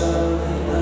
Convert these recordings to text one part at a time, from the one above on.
sun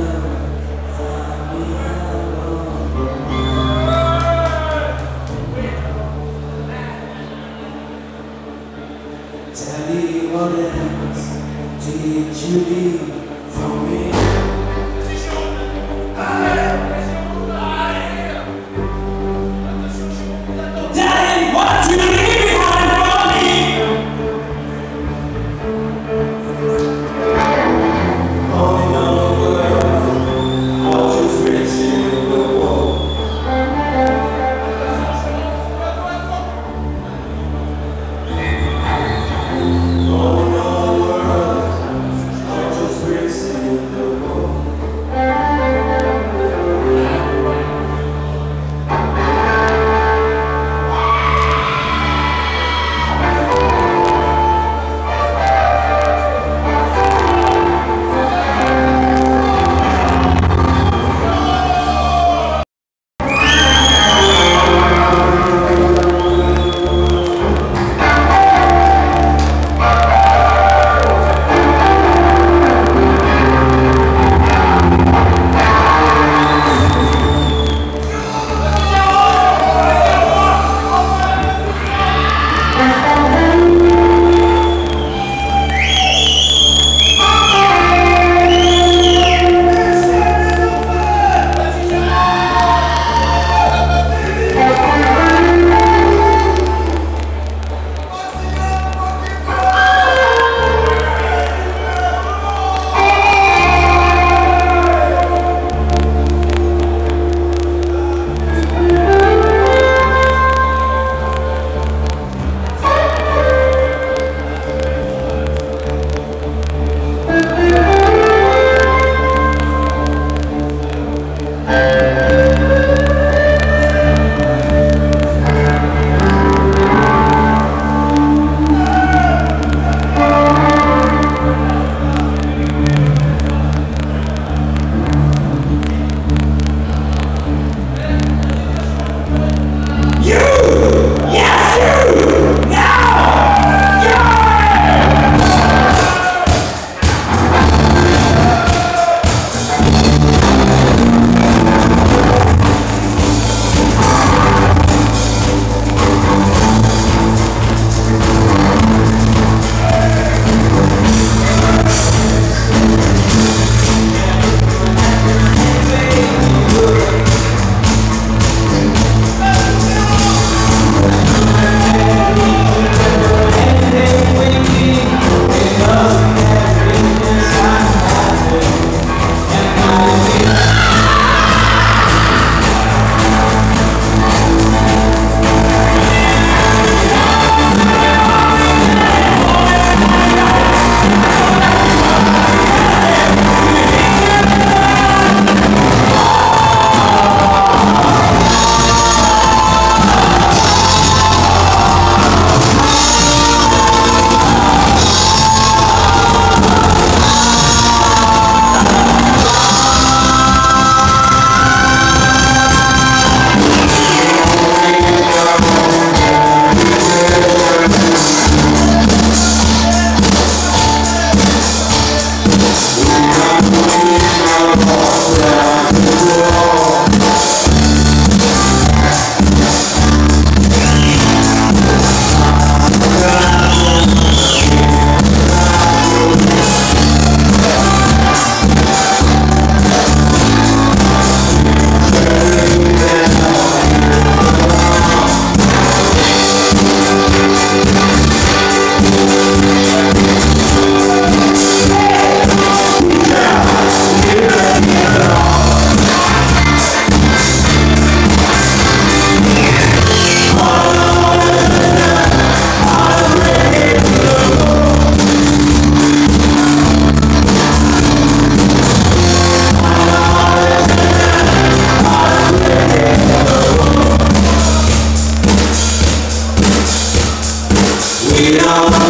Oh.